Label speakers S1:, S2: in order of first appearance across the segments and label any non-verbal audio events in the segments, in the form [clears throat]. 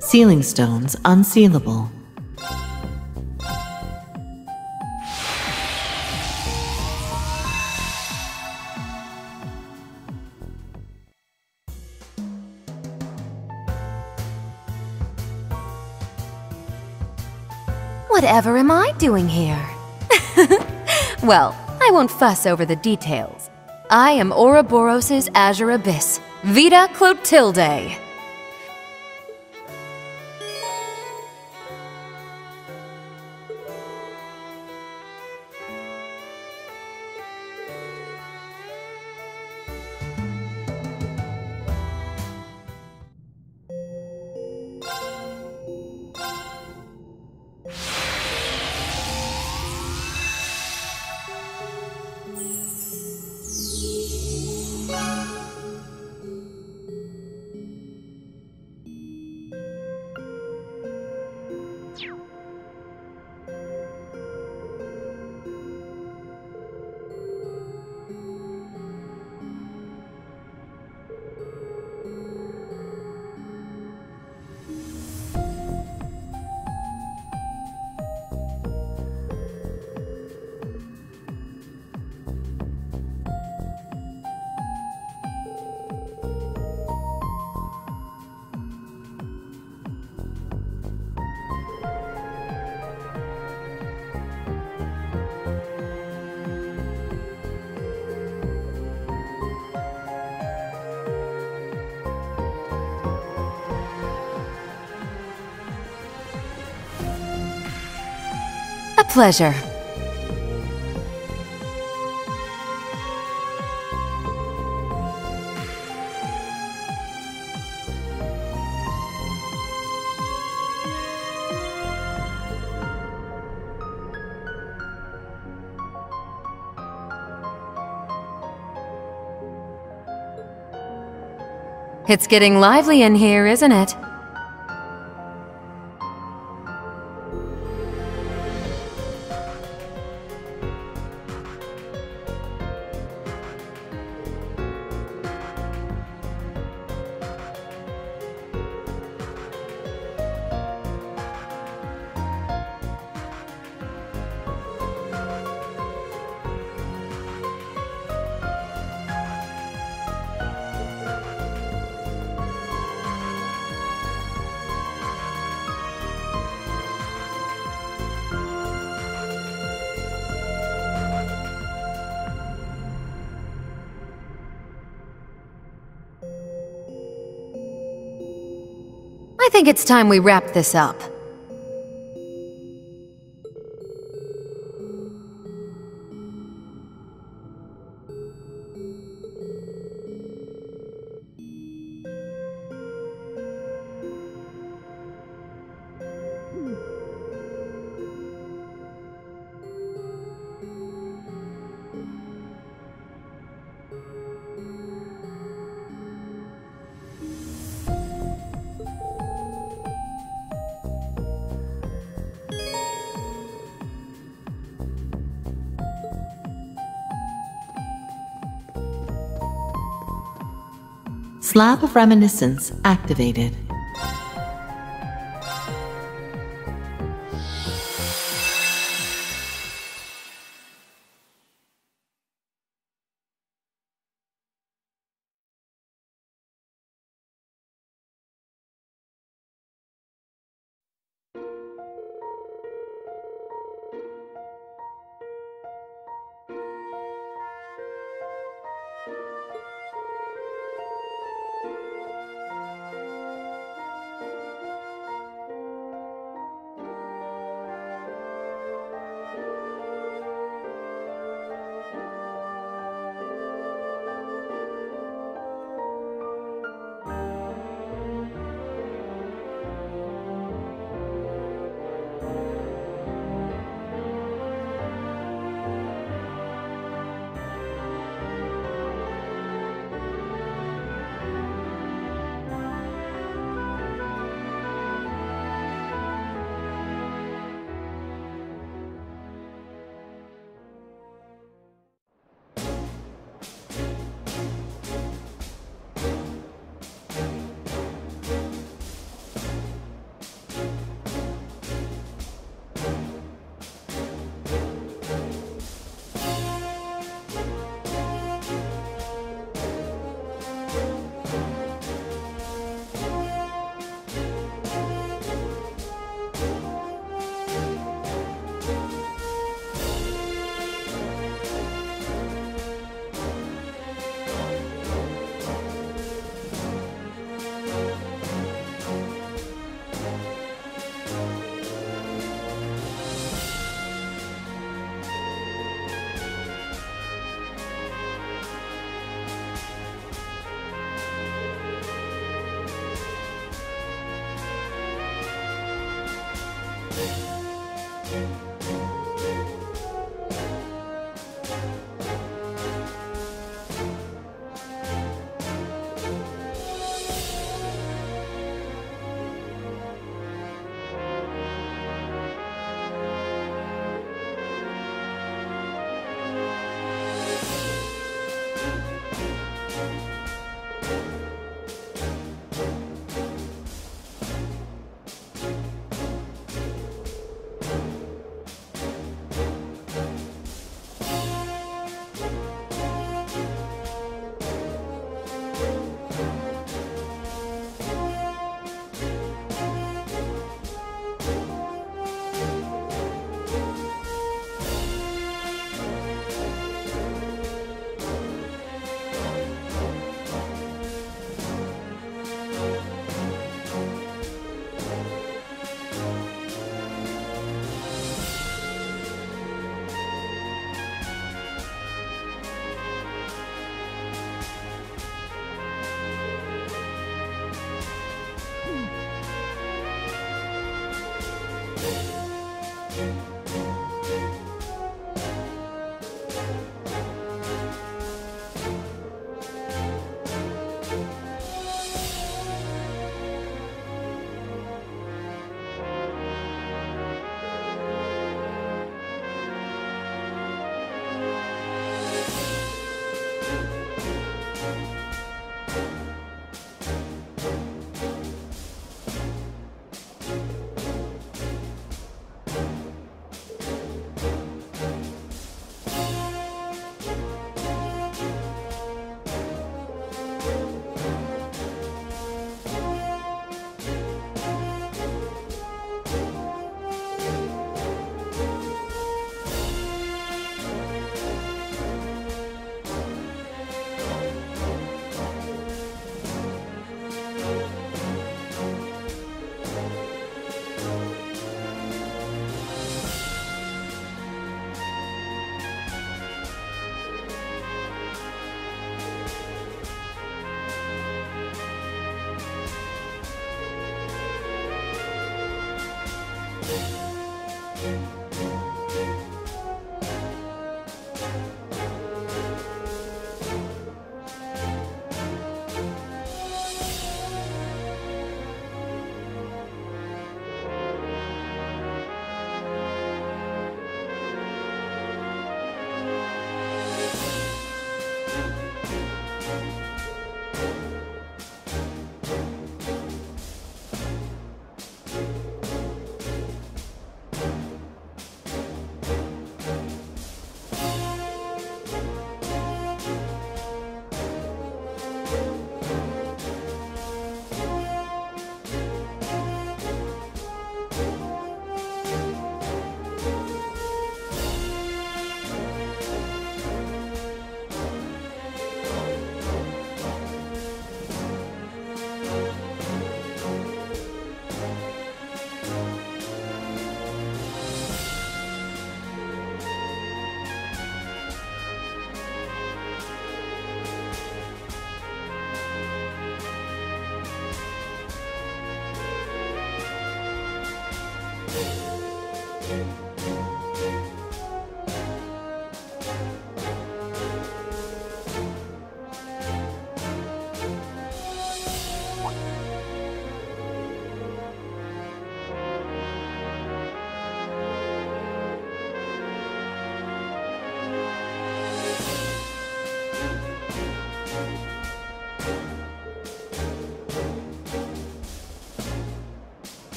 S1: Sealing stones unsealable.
S2: Whatever am I doing here? [laughs] well, I won't fuss over the details. I am Ouroboros' Azure Abyss, Vita Clotilde. Pleasure. It's getting lively in here, isn't it? I think it's time we wrap this up.
S1: Slab of Reminiscence activated.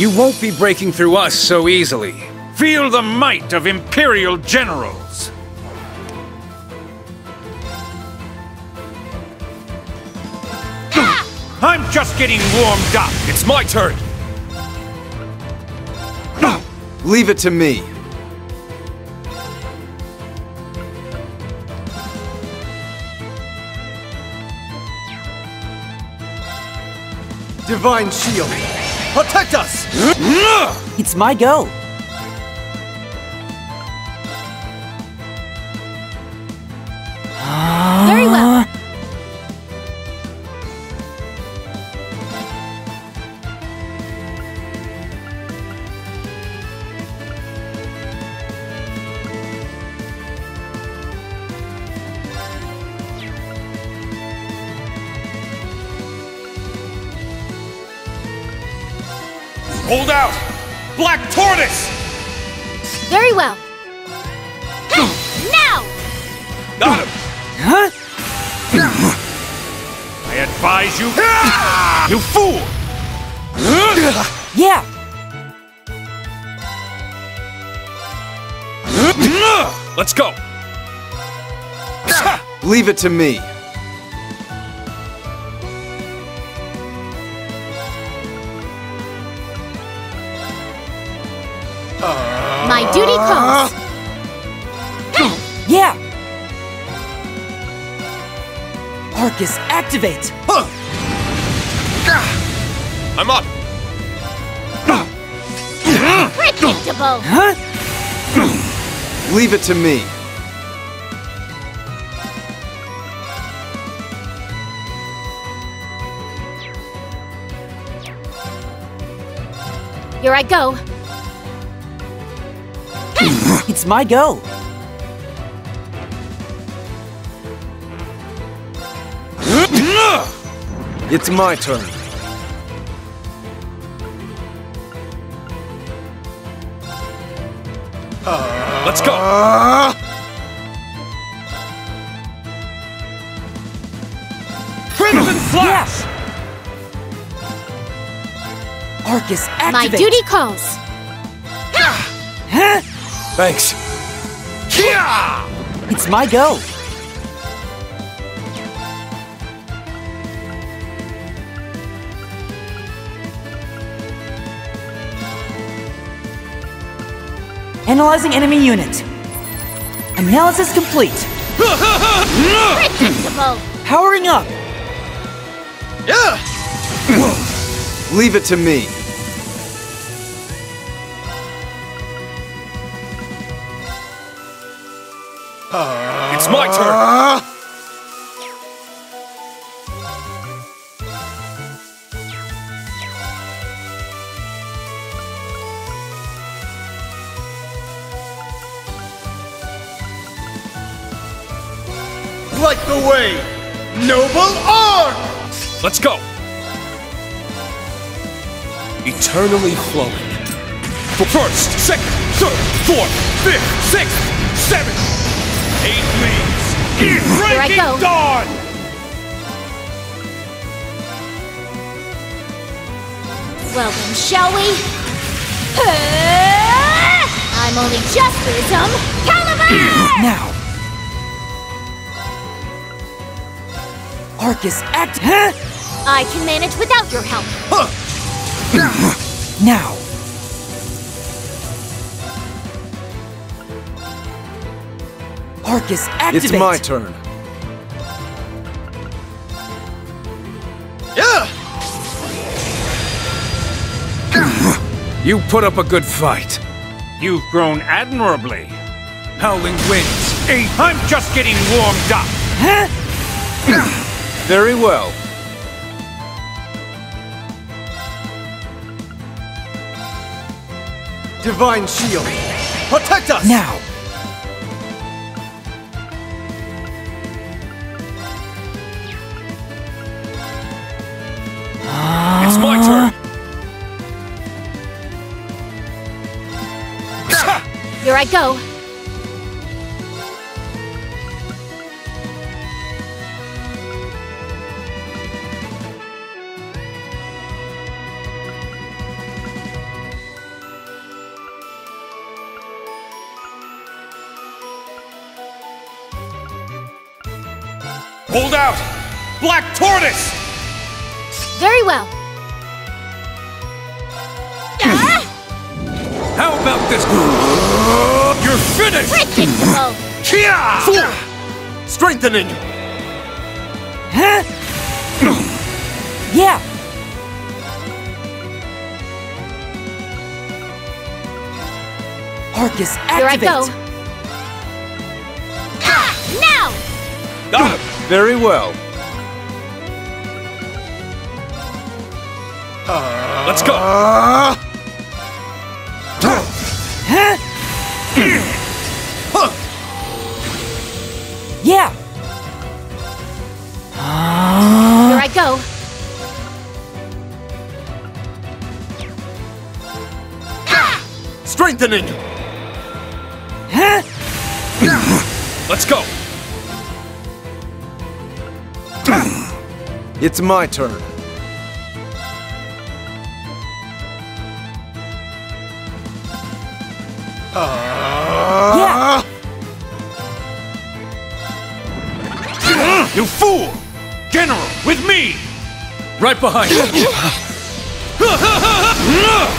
S3: You won't be breaking through us so easily. Feel the might of Imperial generals! I'm just getting warmed up!
S4: It's my turn! Leave it to me. Divine Shield! Protect us!
S5: It's my go.
S3: Hold out! Black Tortoise!
S6: Very well. now!
S3: Got him!
S5: Huh?
S3: I advise you... you fool!
S5: Yeah.
S3: Let's go!
S4: Leave it to me.
S5: Arcus, activate.
S4: I'm up!
S6: Predictable.
S5: Huh?
S4: Leave it to me.
S6: Here I go.
S5: It's my go.
S4: It's my turn.
S3: Let's go! Crimson Flash!
S5: Arcus, activate!
S6: My duty calls.
S5: Huh?
S3: Thanks.
S5: It's my go! Analyzing enemy unit. Analysis complete.
S6: Predictable.
S5: Powering up. Yeah.
S3: Leave it to me.
S7: It's my turn!
S3: Eternally flowing.
S7: For first, second, third, fourth, fifth, sixth, seventh, eight leaves. In
S6: I go.
S7: dawn!
S6: Well then, shall we? I'm only just through some caliber! [clears throat]
S5: Now. Arcus, act. Huh?
S6: I can manage without your help. [clears throat]
S5: Now. Arcus, activate!
S3: It's my turn.
S4: Yeah! [clears throat]
S7: You put up a good fight. You've grown admirably. Howling winds. Hey, I'm just getting warmed up.
S5: Huh?
S3: Very well.
S4: Divine shield, protect us!
S5: Now.
S7: It's my ah. turn.
S6: Here I go.
S7: Black Tortoise!
S6: Very well. Ah,
S7: How about this? You're finished!
S6: predictable.
S7: Kia!
S4: Strengthening!
S5: Huh? yeah. Arcus,
S6: Here I
S5: activate!
S6: go. Ah, now!
S7: Got him!
S3: Very well.
S7: Let's go!
S5: Huh? Yeah.
S6: Here I go.
S4: Strengthening!
S5: Huh?
S7: Let's go!
S3: It's my turn.
S7: Right behind you!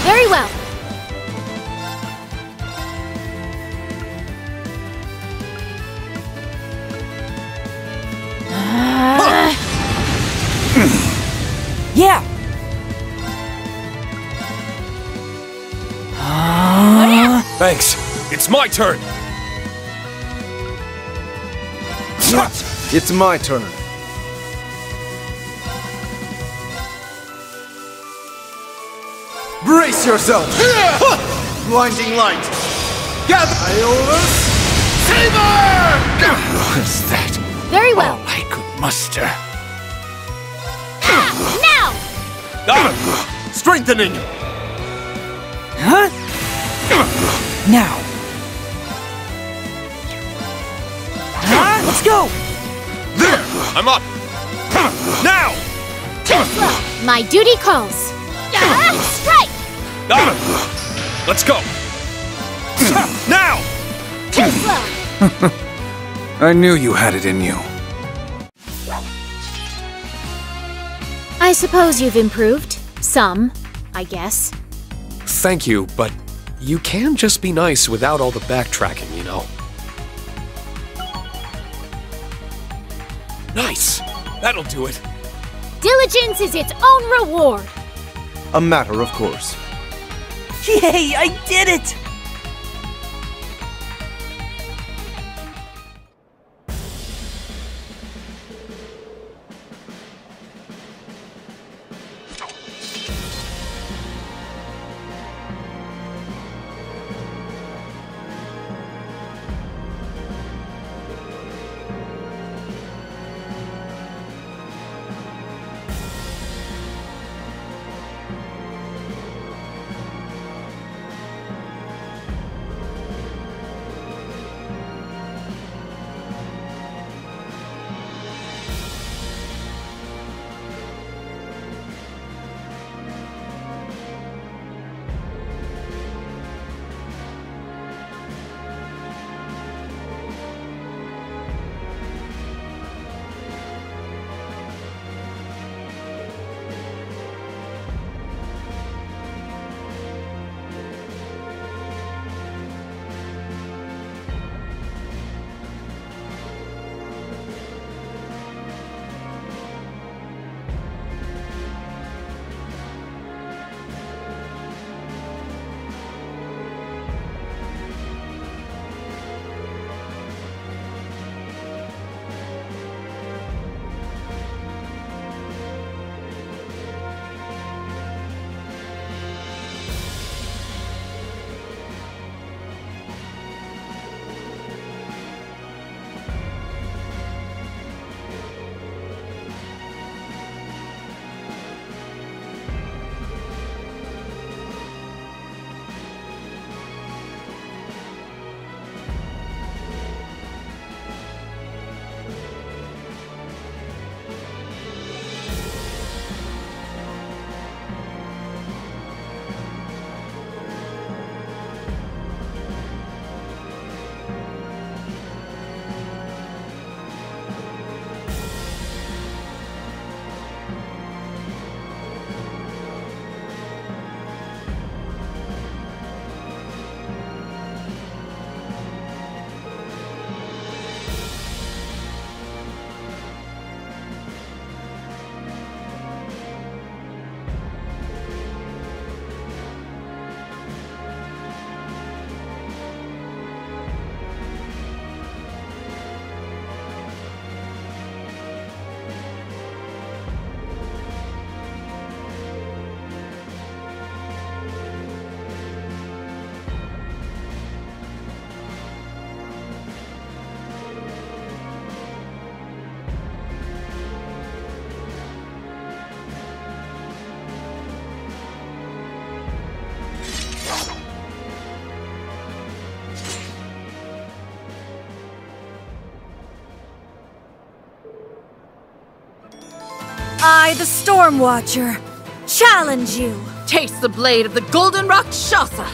S6: Very well.
S5: Uh, yeah.
S3: Thanks.
S7: It's my turn! What?
S3: It's my turn.
S4: Brace yourself! Blinding light! Gather! Iola's Saber!
S7: What is that?
S6: Very well.
S7: Oh, I could muster.
S6: Now!
S7: Got!
S4: Strengthening!
S5: Huh? Now. Huh? Let's go.
S7: There! I'm up! Now!
S6: Too slow. My duty calls. Strike!
S7: Got him! Let's go! Now!
S6: Too! [laughs]
S7: I knew you had it in you.
S6: I suppose you've improved. Some, I guess.
S8: Thank you, but you can just be nice without all the backtracking, you know. Nice! That'll do it.
S6: Diligence is its own reward.
S4: A matter of course.
S5: Yay, I did it!
S9: I, the Storm Watcher, challenge you.
S10: Taste the blade of the Golden Rakshasa!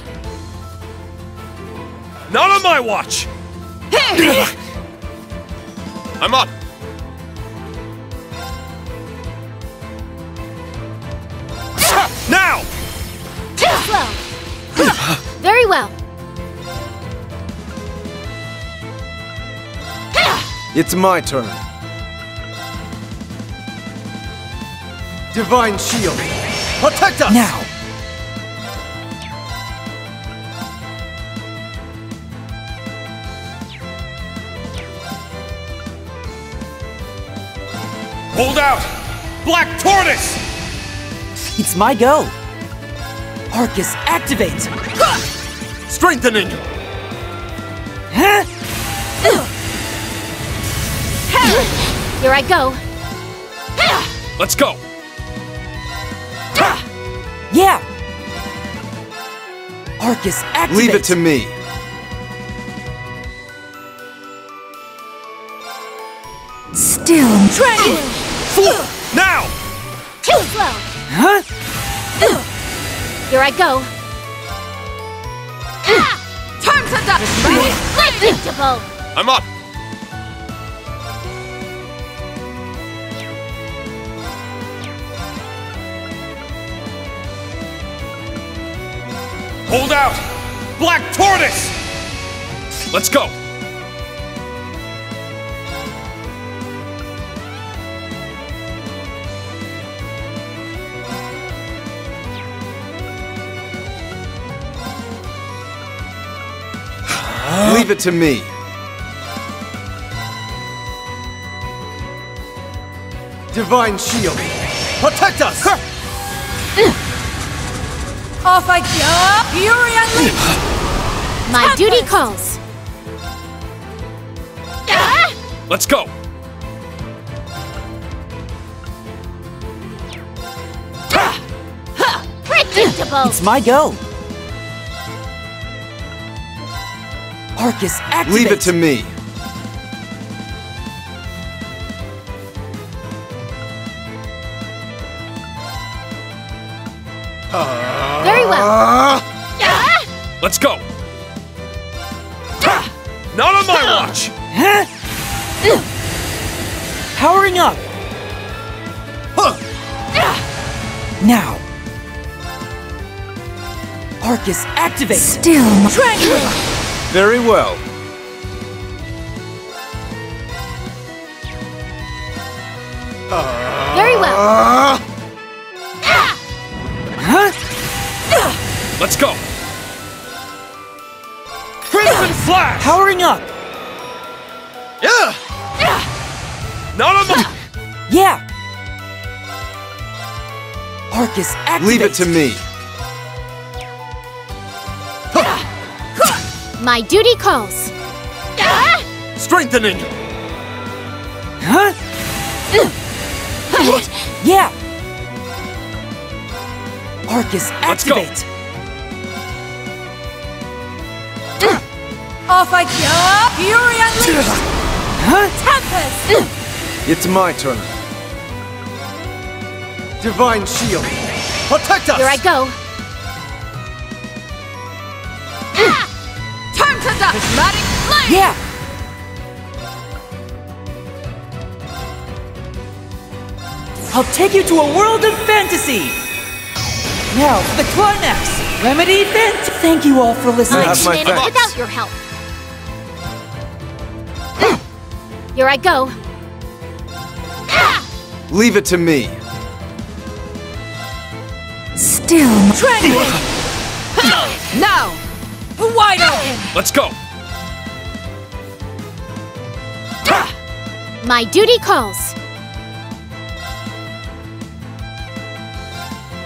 S8: Not on my watch! [laughs] I'm up! Now!
S6: Too slow! Very well.
S4: It's my turn. Divine Shield! Protect us!
S5: Now!
S7: Hold out! Black Tortoise!
S5: It's my go! Arcus, activate!
S4: Strengthening!
S5: Huh?
S6: Here I go.
S8: Let's go!
S5: Arcus, activate!
S4: Leave it to me.
S9: Still dragon!
S7: Now!
S6: Too slow!
S5: Huh?
S6: Here I go. Ah!
S10: Turn to dust!
S6: Predictable!
S7: I'm up!
S11: Out! Black Tortoise!
S7: Let's go!
S4: Leave it to me. Divine Shield! Protect us!
S9: Off I go! Fury Unleashed!
S6: My duty calls. Ah!
S7: Let's go!
S6: Predictable!
S5: It's my go! Arcus, activate!
S4: Leave it to me.
S7: Let's go! Not on my watch!
S5: Huh? Powering up! Now! Arcus, activate!
S9: Still Tranquil!
S4: Very well.
S6: Very well. Ah!
S5: Huh?
S7: Let's go! Flash!
S5: Powering up!
S4: Yeah!
S7: Not on my...
S5: Yeah! Arcus, activate!
S4: Leave it to me.
S6: My duty calls.
S4: Strengthening!
S5: Huh? [laughs] Yeah! Arcus,
S7: Let's go.
S5: activate!
S9: Off I go! Fury Unleashed!
S5: Huh?
S9: Tempest! [clears throat]
S4: It's my turn. Divine Shield! Protect us!
S6: Here I go. [clears throat]
S10: Turn to dust! Prismatic flame!
S5: Yeah! I'll take you to a world of fantasy! Now, for the climax! Remedy Vent! Thank you all for listening.
S4: Have my
S6: Manage
S4: thanks.
S6: without your help. Here I go.
S4: Leave it to me.
S9: Still Tranquil! [laughs]
S10: Now!
S9: Wide open!
S7: Let's go! [laughs]
S6: My duty calls.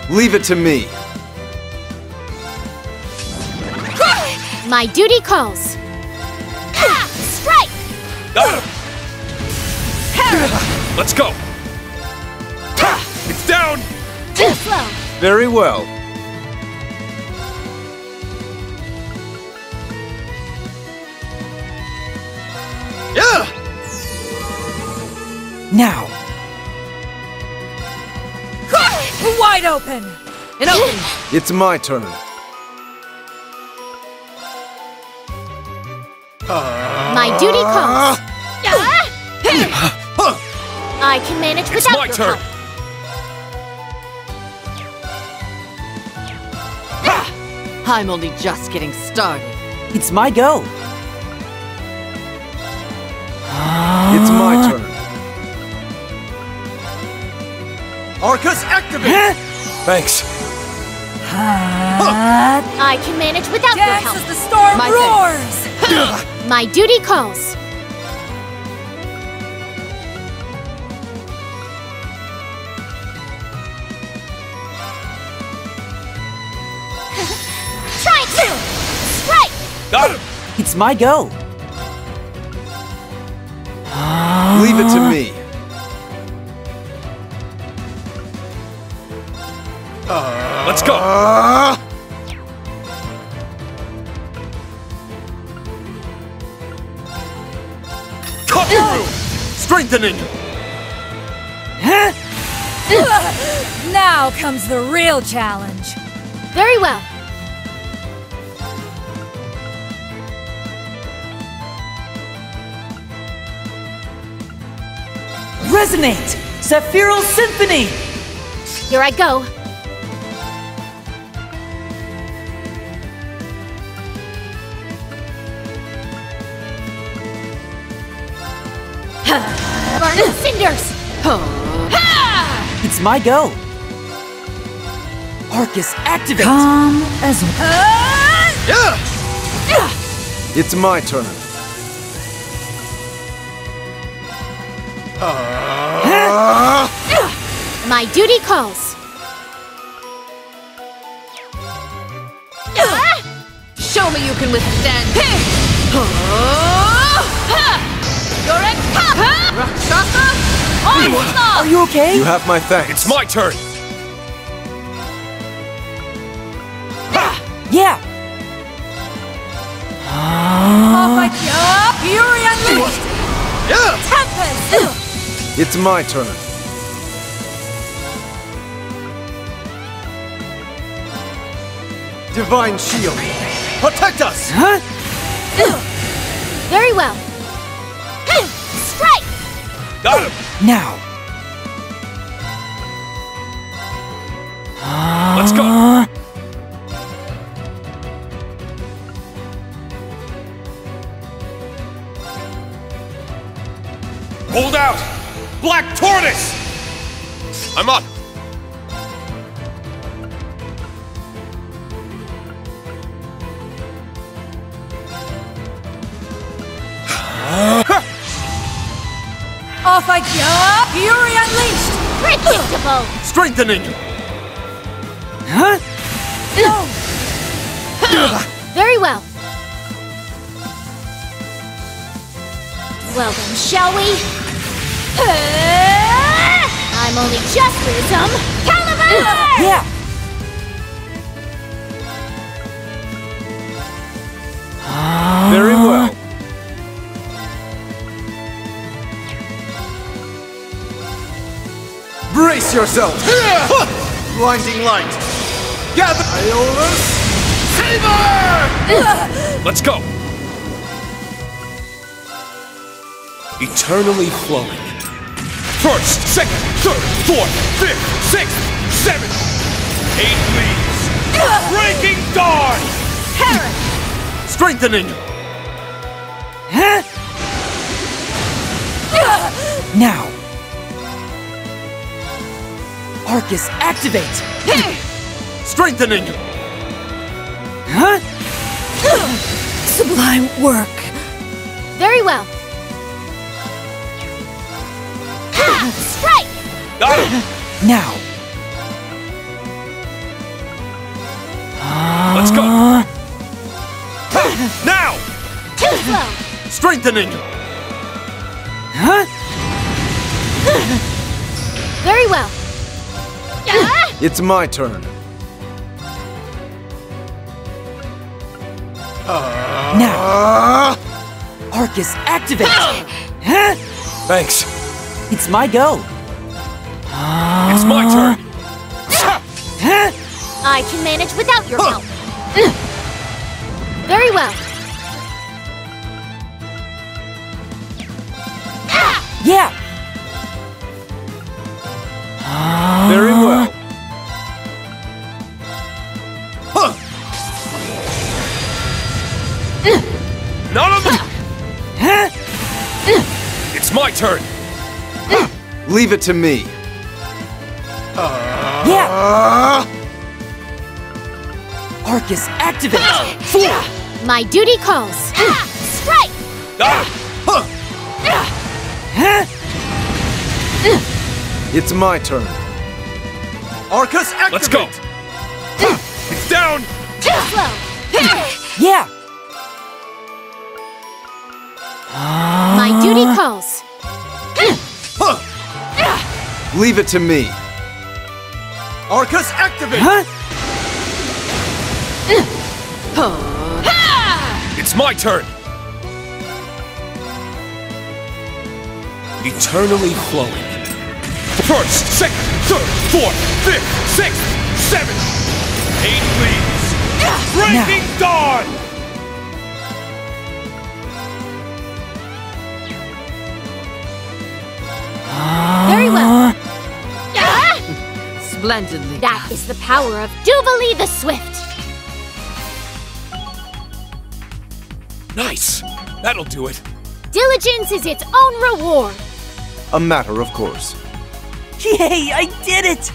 S4: Leave it to me. [laughs]
S6: My duty calls. Strike! Ah!
S7: Got him! Let's go! It's down!
S6: Too slow.
S4: Very well. Yeah!
S5: Now,
S9: Wide open!
S10: It open! [gasps]
S4: It's my turn.
S6: My duty calls. I can manage
S7: It's
S6: without
S7: my
S6: your
S7: turn!
S6: help.
S10: Ah, I'm only just getting started.
S5: it's my go.
S4: It's my ah. turn. Arcus, activate!
S5: Huh?
S7: Thanks.
S6: I can manage without your
S9: Dance
S6: help.
S9: as the storm
S10: My
S9: roars! [laughs]
S6: My duty calls.
S7: Got him!
S5: It's my go.
S4: Leave it to ah. me.
S7: Let's go! Cut through! Ah.
S4: Strengthening! [laughs]
S9: Now comes the real challenge.
S6: Very well.
S5: Resonate! Sephiral Symphony!
S6: Here I go. Burn to cinders!
S5: It's my go! Arcus, activate!
S9: Calm as uh,
S4: Yeah! It's my turn.
S6: My duty calls.
S10: Show me you can withstand. You're a cup! Rakshasa!
S5: Are you okay?
S4: You have my thanks.
S7: It's my turn!
S5: Yeah! Oh my god!
S9: Fury Unleashed!
S4: Yeah!
S9: Tempest!
S4: It's my turn. Divine Shield! Protect us!
S5: Huh?
S6: Very well. Strike!
S7: Got him!
S5: Now!
S4: Strengthening!
S5: Huh? [coughs]
S6: Very well. Well then, shall we? Uh. I'm only just Rizum! Caliber!
S5: Yeah!
S4: Yourself! Blinding light! Gather! Iola's Saber!
S7: Let's go! Eternally flowing. First, second, third, fourth, fifth, sixth, seventh, eight leaves. Breaking dawn!
S4: Strengthening!
S5: Huh? Now! Arcus, activate!
S4: Strengthening!
S5: Huh?
S9: Sublime work!
S6: Very well. Strike!
S7: Got him!
S5: Now!
S7: Let's go! Uh. Now!
S6: Too slow!
S4: Strengthening!
S5: Huh?
S6: Very well. Ah! [laughs]
S4: It's my turn.
S5: Now!
S4: Ah!
S5: Arcus, activate! [gasps] Huh?
S7: Thanks.
S5: It's my go!
S7: It's my turn.
S6: I can manage without your help. Very well.
S4: Leave it to me.
S5: Yeah!
S4: Ah!
S5: Arcus, activate!
S6: My duty calls. Strike!
S7: Got!
S4: Huh.
S5: Huh?
S4: It's my turn. Arcus, activate!
S7: Let's go! It's down!
S6: Too slow.
S5: Yeah!
S4: Leave it to me. Arcus, activate!
S5: Huh?
S7: It's my turn. Eternally flowing. First, second, third, fourth, fifth, sixth, seventh, Eight wings! Breaking dawn!
S10: Splendidly.
S6: That is the power of Jubilee the Swift.
S8: Nice! That'll do it.
S6: Diligence is its own reward.
S4: A matter of course.
S5: Yay, I did it!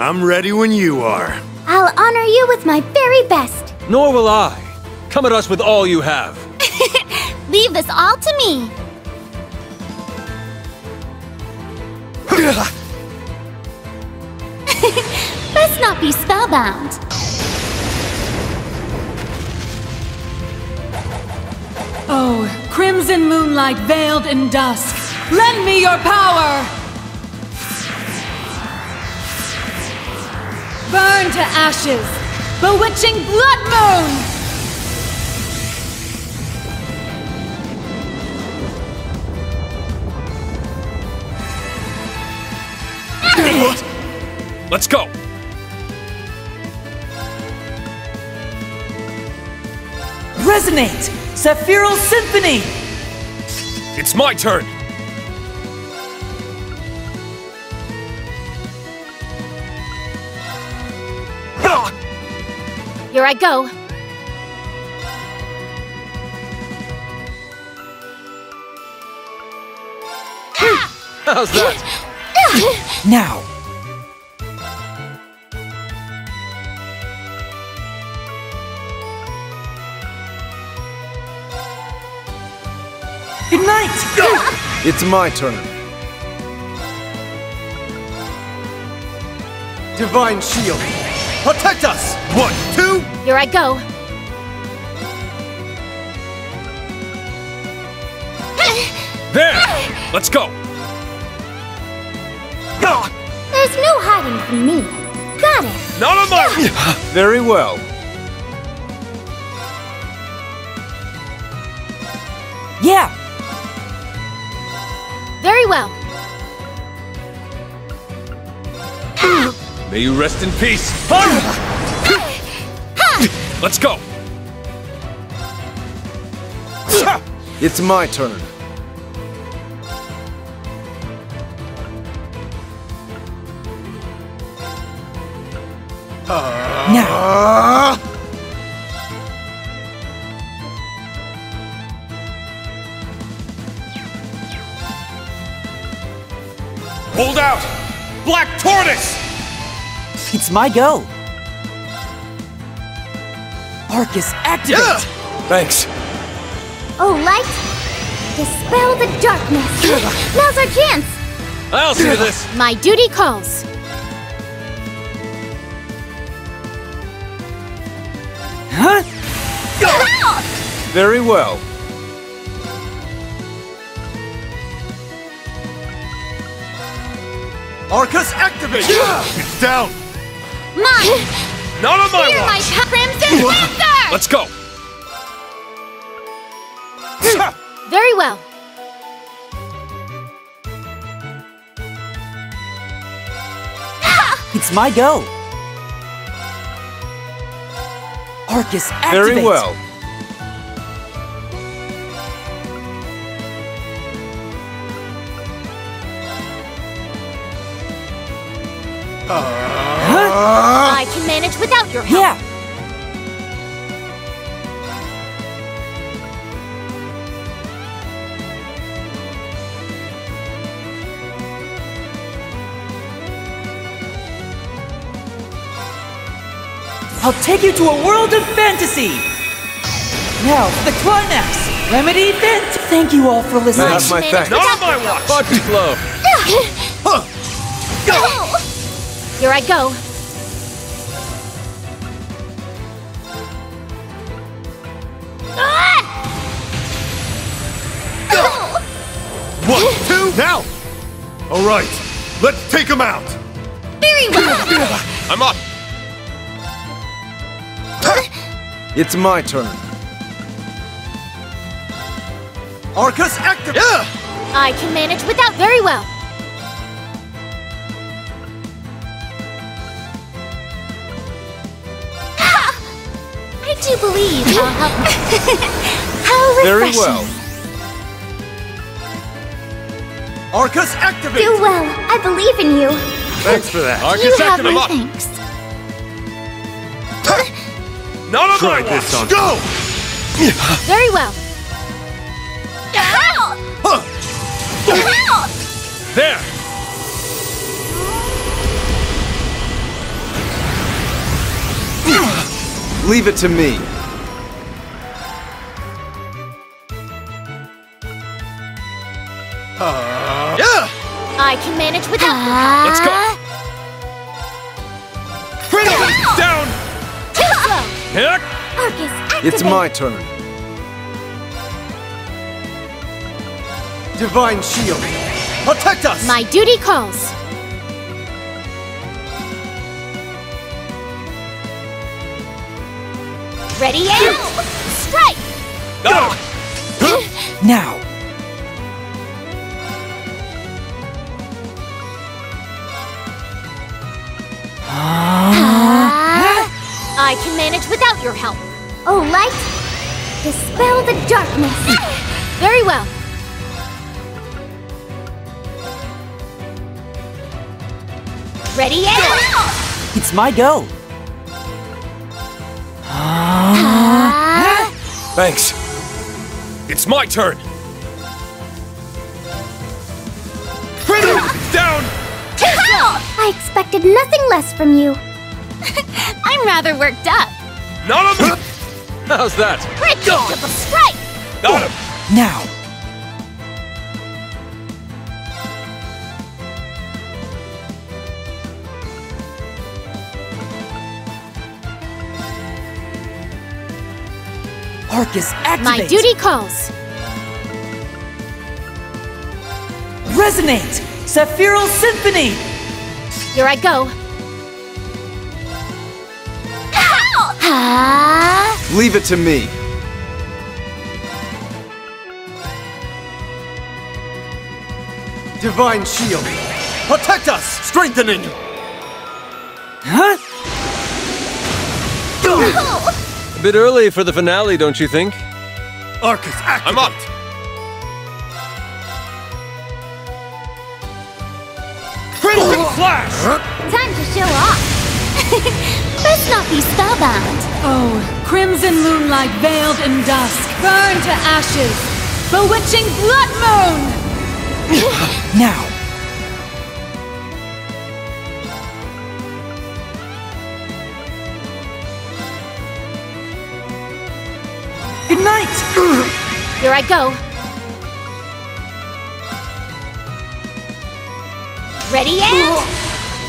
S11: I'm ready when you are.
S12: I'll honor you with my very best.
S13: Nor will I. Come at us with all you have. [laughs]
S12: Leave this all to me. [laughs] Best not be spellbound.
S9: Oh, crimson moonlight veiled in dusk. Lend me your power! Ashes! Bewitching blood moon!
S7: Let's go!
S5: Resonate! Sephiral Symphony!
S7: It's my turn!
S12: Here I go.
S13: How's that?
S5: Now! Good night!
S4: It's my turn.
S11: Divine Shield. Protect us! One, two,
S12: Here I go.
S7: There! Let's go! Ah!
S12: There's no hiding from me. Got it.
S7: Not on my...
S4: Very well.
S5: Yeah!
S12: Very well.
S7: May you rest in peace! Let's go!
S4: It's my turn.
S5: Now!
S14: Hold out! Black Tortoise!
S5: It's my go! Arcus, activate!
S7: Thanks.
S12: Oh, light! Dispel the darkness! [laughs] Now's our chance!
S13: I'll see this.
S12: My duty calls.
S5: Huh?
S4: Very well.
S11: Arcus activate! It's down!
S12: Mine!
S7: Not on my
S12: Hear my
S7: watch!
S12: pa- Crimson
S7: Let's go! Hmm.
S12: Very well. [laughs]
S5: It's my go! Arcus, activate!
S4: Very well.
S12: I can manage without your help.
S5: Yeah! I'll take you to a world of fantasy! Now, for the climax! Remedy Vent! Thank you all for listening.
S4: That's my
S12: manage
S4: thanks.
S7: Not on my
S12: your help.
S7: watch!
S13: Bucky Flow.
S12: Here I go.
S11: One, two, now! Alright, let's take him out!
S12: Very well.
S7: I'm up!
S4: It's my turn.
S11: Arcus activate!
S12: I can manage without very well. [laughs] I do believe I'll help. [laughs] How refreshing.
S4: Very well.
S11: Arcus activate!
S12: Do well. I believe in you.
S11: Thanks for that.
S12: You
S7: Arcus
S12: have my thanks.
S7: Not on
S11: Try
S7: my
S11: this
S7: watch.
S11: Go!
S12: Very well.
S7: There!
S8: Leave it to me.
S13: Uh, yeah!
S12: I can manage without. Uh,
S7: Let's go.
S12: Slow!
S13: Hick!
S12: Arcus, activate!
S8: It's my turn.
S4: Divine Shield! Protect us!
S12: My duty calls. Ready and strike! Ah.
S13: Got him! [laughs]
S5: Now!
S12: Without your help. Oh, light! Dispel the darkness! [gasps] Very well. Ready and... [gasps]
S5: It's my go! [gasps]
S7: Thanks. It's my turn.
S13: Down!
S12: I expected nothing less from you. [laughs] I'm rather worked up.
S13: Not a... How's that?
S12: Predictable strike!
S13: Got him!
S5: Now! Arcus, activate!
S12: My duty calls.
S5: Resonate! Sephiral Symphony!
S12: Here I go. Ah!
S8: Leave it to me.
S4: Divine Shield! Protect us! Strengthening!
S5: Huh?
S13: A bit early for the finale, don't you think?
S4: Arcus, activate!
S13: I'm up! Critical flash!
S12: Time to show off. [laughs] Let's not be spellbound.
S9: Oh, crimson moonlight veiled in dusk, burn to ashes. Bewitching blood moon! [laughs]
S5: Now! Good night! [clears throat]
S12: Here I go. Ready and...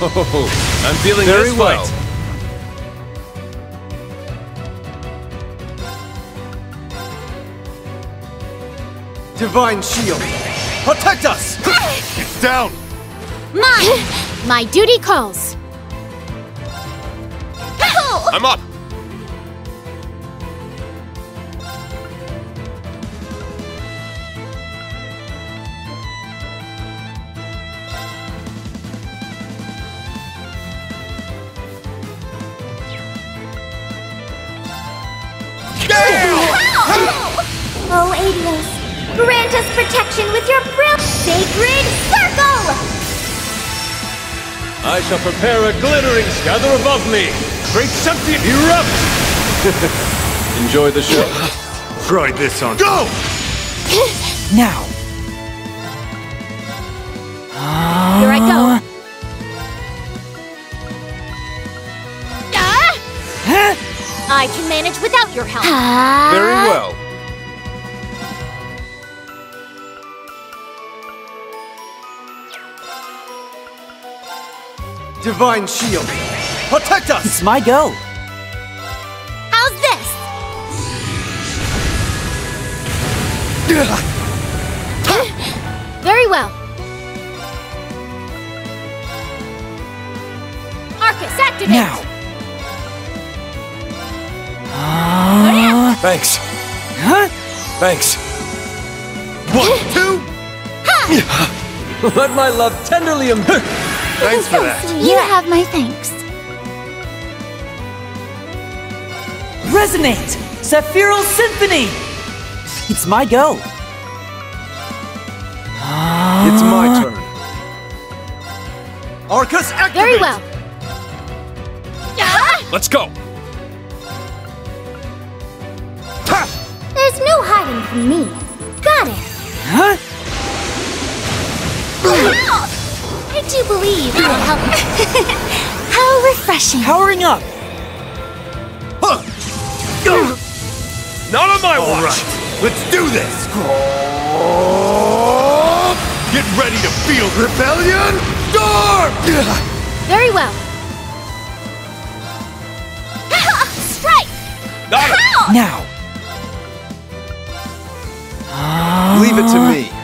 S13: Oh, [laughs] I'm feeling
S8: Very
S13: this
S8: well.
S4: Divine Shield! Protect us! it's down!
S12: Mine! My duty calls.
S13: I'm up!
S12: Oh, Adios, grant us protection with your brill sacred circle!
S13: I shall prepare a glittering gather above me. Great Septi erupt! [laughs] Enjoy the show. [laughs]
S4: Try this on. Go! [laughs]
S5: Now!
S12: Here I go. Ah! I can manage without your help.
S8: Very well.
S4: Divine Shield! Protect us!
S5: It's my go!
S12: How's this? Very well. Arcus, activate!
S5: Now! Ah.
S7: Thanks.
S5: Huh?
S7: Thanks.
S4: One, two! [laughs]
S13: Let my love tenderly em- [laughs]
S4: Thanks for that.
S12: You have my thanks.
S5: Resonate! Sephiral Symphony! It's my go!
S8: It's my turn.
S4: Arcus, activate!
S12: Very well. Ah!
S7: Let's go.
S12: There's no hiding from me. How refreshing.
S5: Powering up!
S4: Huh. Go!
S15: Not on my
S4: All
S15: watch!
S4: right, let's do this!
S15: Get ready to feel
S4: Rebellion! Storm!
S6: Very well. [laughs] Strike!
S15: Got it!
S5: Now!
S8: Leave it to me.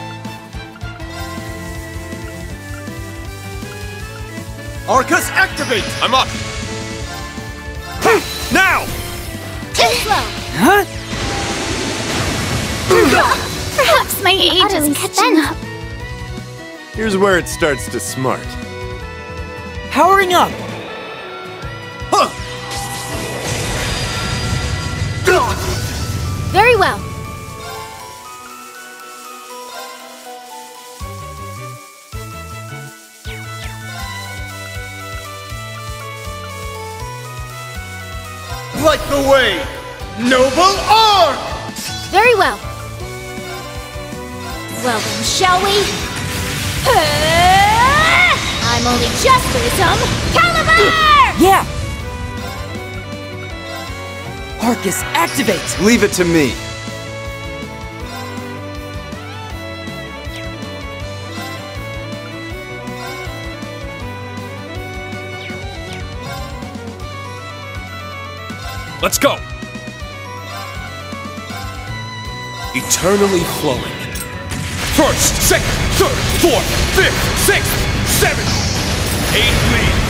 S4: Arcus, activate!
S15: I'm up! Now!
S6: Too slow.
S5: Huh?
S6: Perhaps my age is catching up.
S8: Here's where it starts to smart.
S5: Powering up!
S4: Noble Arc!
S6: Very well. Well then, shall we? I'm only just for some caliber! [gasps]
S5: Yeah! Arcus, activate!
S8: Leave it to me.
S7: Let's go! Eternally flowing.
S11: First, second, third, fourth, fifth, sixth, seventh, eight leaves.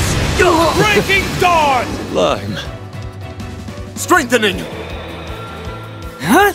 S11: Breaking dawn!
S7: Lime.
S4: Strengthening!
S5: Huh?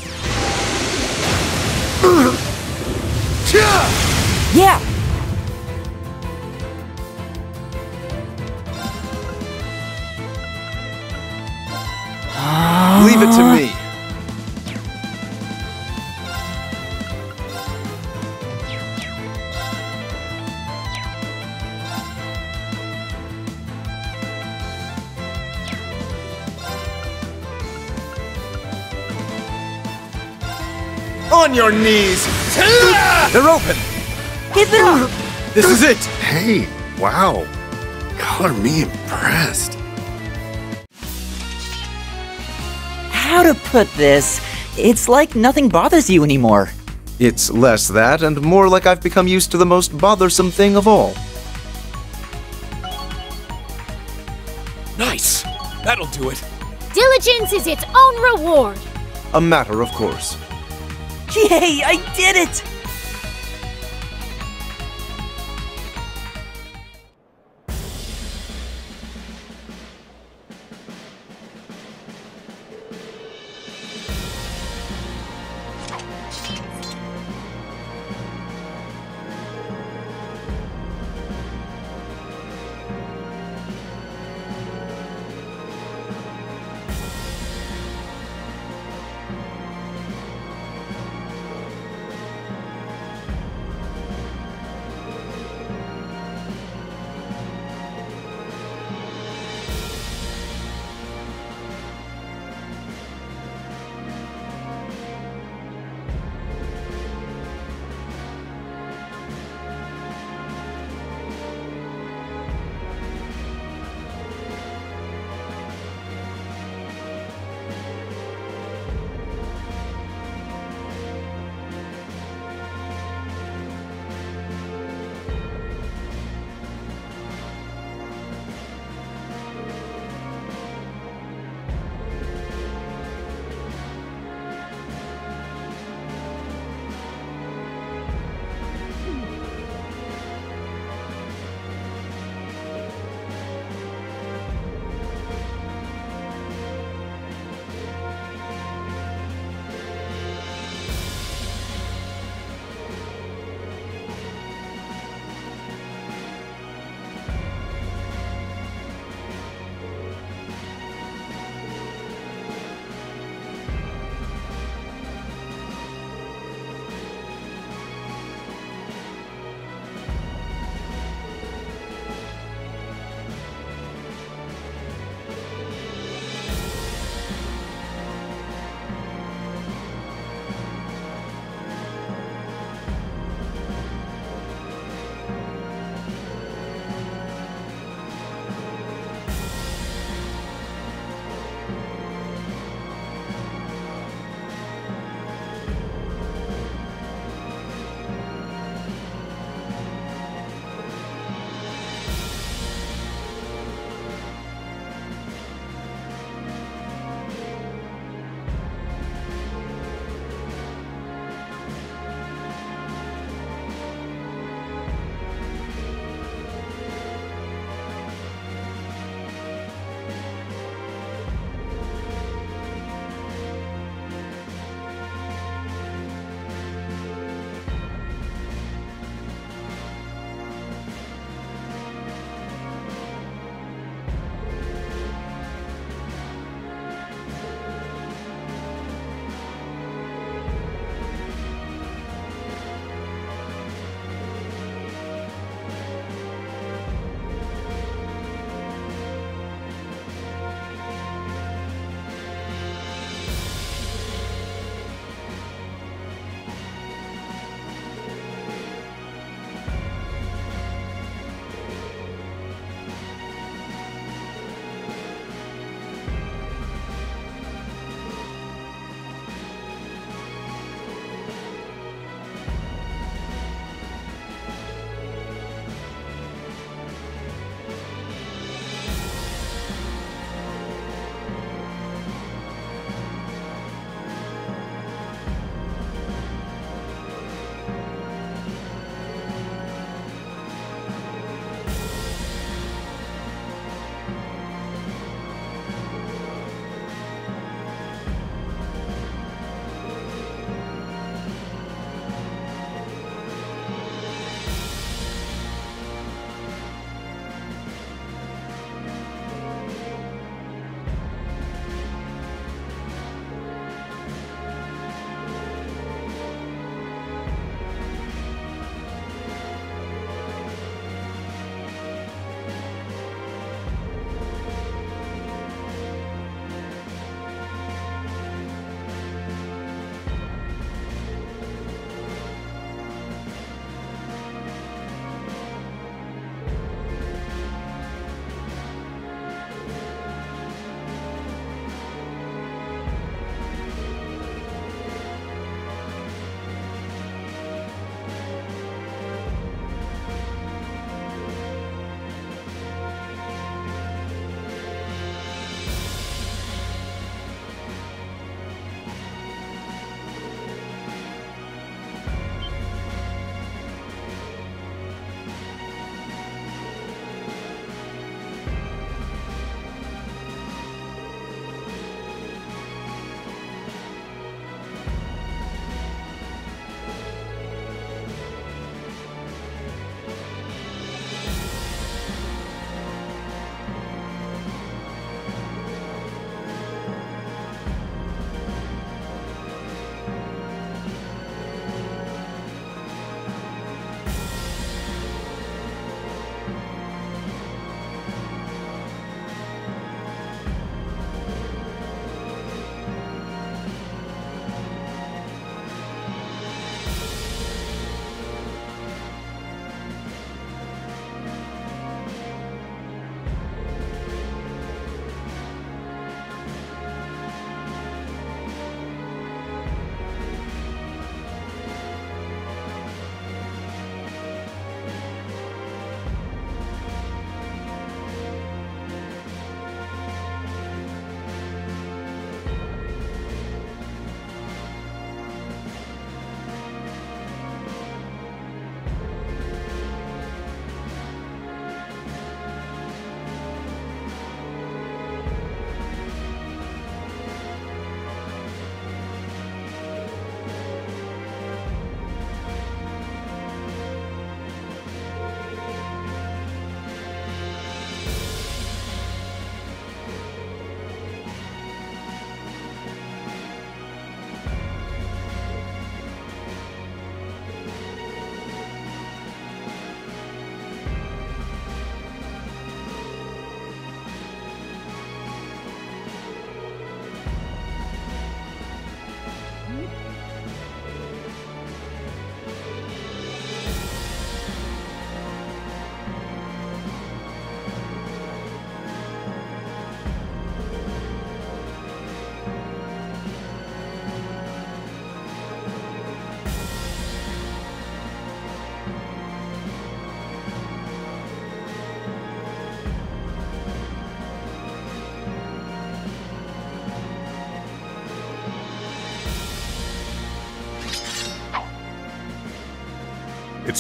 S4: On your knees! They're open!
S5: Give it up!
S4: This is it!
S16: Hey, wow. Color me impressed.
S5: How to put this? It's like nothing bothers you anymore.
S8: It's less that and more like I've become used to the most bothersome thing of all.
S7: Nice! That'll do it.
S6: Diligence is its own reward.
S8: A matter of course.
S5: Yay, I did it!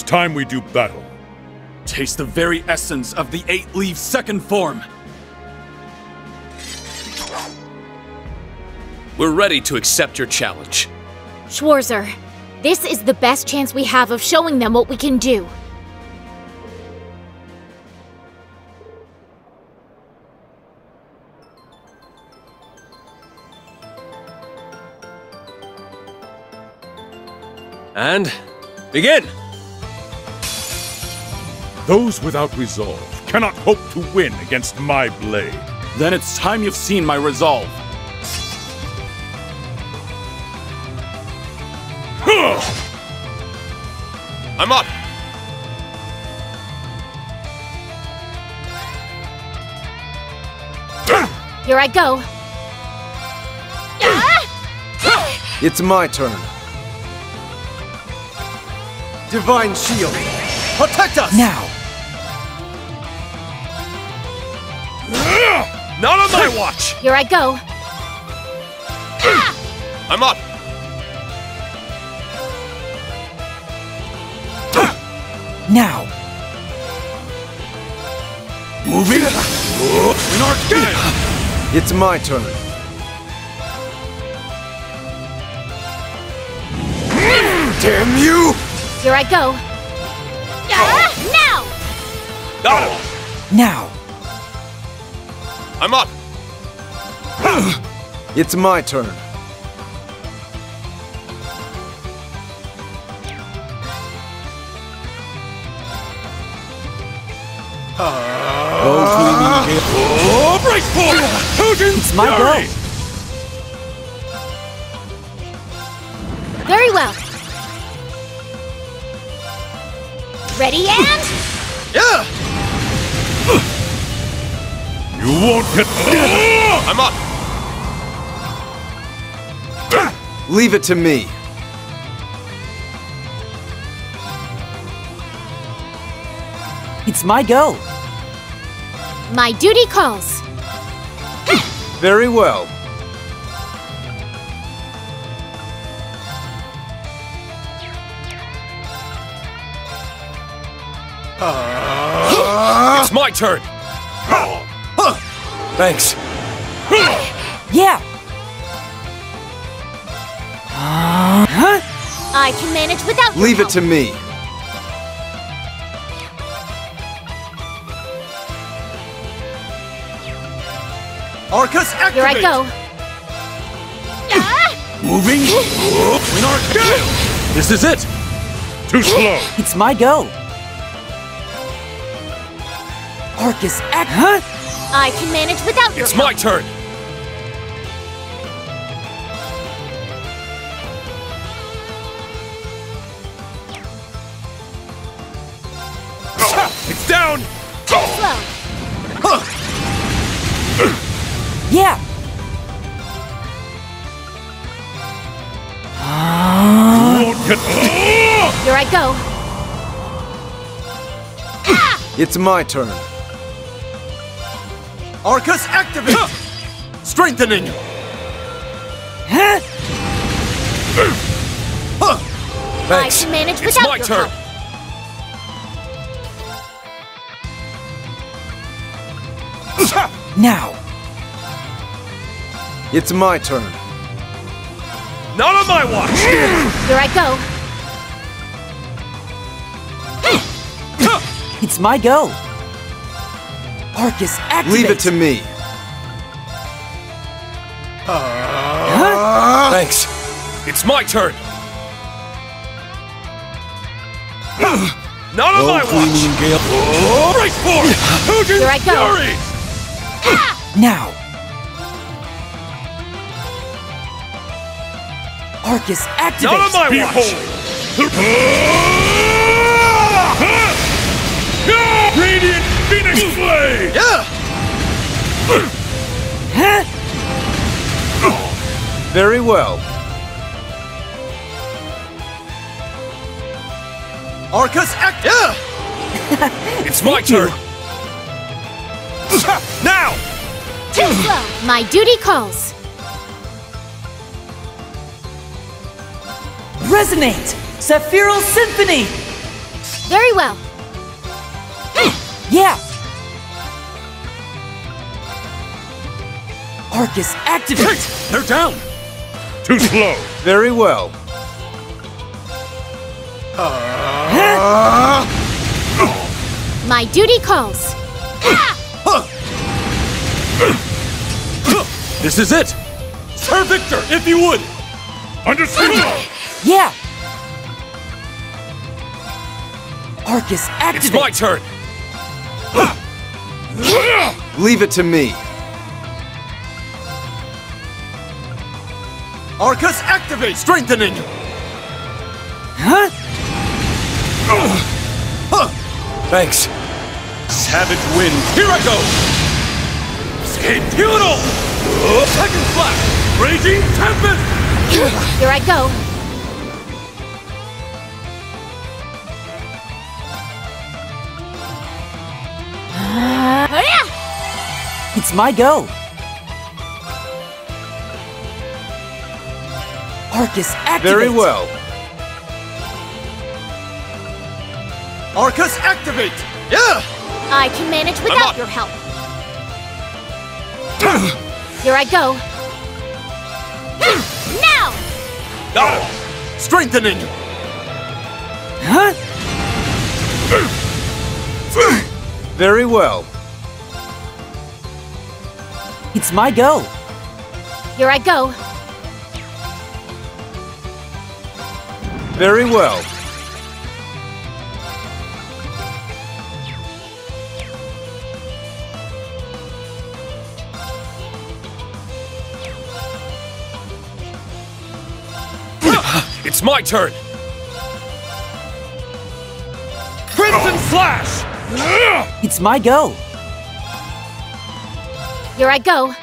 S11: It's time we do battle.
S4: Taste the very essence of the Eight Leaf second form.
S7: We're ready to accept your challenge.
S6: Schwarzer, this is the best chance we have of showing them what we can do.
S7: And begin!
S11: Those without resolve cannot hope to win against my blade.
S4: Then it's time you've seen my resolve.
S7: I'm up!
S6: Here I go.
S8: It's my turn.
S4: Divine Shield, protect us!
S5: Now!
S6: Here I go.
S7: I'm up!
S5: Now!
S11: Moving? In our
S8: It's my turn.
S16: Damn you!
S6: Here I go. Now!
S7: Got him!
S5: Now!
S7: I'm up! [sighs]
S8: It's my turn.
S11: Oh, brace for Hogan's
S5: It's my
S11: Fury!
S5: go!
S6: Very well. Ready and...
S16: Yeah!
S11: You won't get.
S7: I'm up!
S8: Leave it to me.
S5: It's my go!
S6: My duty calls.
S8: Very well. [gasps]
S7: It's my turn! Thanks.
S5: Yeah!
S6: I can manage without your
S8: Leave it
S6: help.
S8: to me.
S4: Arcus activate!
S6: Here I go. [laughs]
S11: Moving? In our gale! This is it! Too [gasps] slow!
S5: It's my go! Arcus act. Huh?
S6: I can manage without your
S7: It's
S6: help.
S7: my turn! It's
S8: my turn.
S4: Arcus activate! Strengthening!
S5: Huh?
S7: Thanks.
S6: I can manage
S7: It's
S6: without
S7: my
S6: your
S7: turn!
S6: help.
S5: Now!
S8: It's my turn.
S7: Not on my watch!
S6: Here I go.
S5: It's my go! Arcus activate!
S8: Leave it to me.
S7: Thanks. It's my turn! Not on my watch!
S11: Gale. Oh, brace for Hogan's
S6: Here I go.
S11: Fury!
S5: Now! Arcus activate!
S7: Not on my watch!
S11: Radiant Phoenix Blade!
S16: Yeah!
S5: Huh?
S8: Very well.
S4: Arcus act!
S16: Yeah! [laughs]
S7: It's my turn! Now!
S6: Too slow. My duty calls.
S5: Resonate! Sephiral Symphony!
S6: Very well.
S5: Yeah! Arcus, activate!
S11: They're down!
S15: Too slow.
S8: Very well.
S6: My duty calls.
S11: This is it! Sir Victor, if you would!
S15: Understood.
S5: Yeah! Arcus, activate!
S7: It's my turn!
S8: Leave it to me.
S4: Arcus, activate! Strengthening!
S5: Huh?
S7: Thanks.
S11: Savage wind, here I go! Escape Impudal! Second flash! Raging tempest!
S6: Here I go. Hurrah!
S5: It's my go! Arcus, activate!
S8: Very well.
S4: Arcus, activate! Yeah!
S6: I can manage without your help. [clears throat] Here I go. Now!
S4: Got him! Strengthening!
S5: Huh? [clears throat]
S8: Very well.
S5: It's my go!
S6: Here I go.
S8: Very well. [laughs]
S7: It's my turn!
S11: Crimson Slash! [laughs]
S5: It's my go!
S6: Here I go.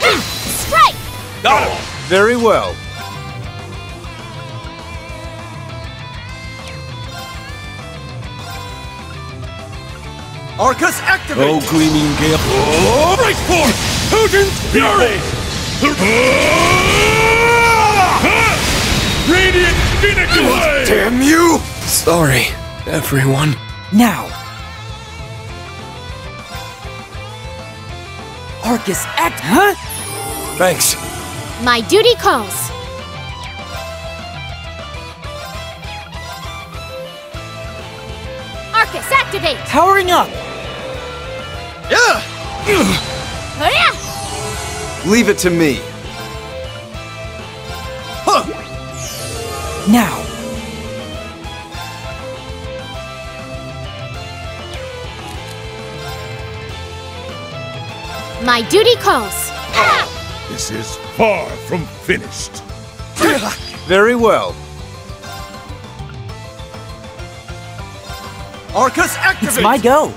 S6: Strike!
S11: Got him!
S8: Very well.
S4: Arcus, activate!
S11: Oh, gleaming gale. Oh, break forth! Hugins Fury! [laughs] Radiant Phoenix Blade!
S8: Damn you!
S7: Sorry, everyone.
S5: Now! Arcus, act. Huh?
S7: Thanks.
S6: My duty calls. Arcus, activate!
S5: Powering up!
S4: Yeah!
S6: Hurrah!
S8: Leave it to me. Huh.
S5: Now!
S6: My duty calls.
S15: This is far from finished.
S8: Very well.
S4: Arcus, activate!
S5: It's my go!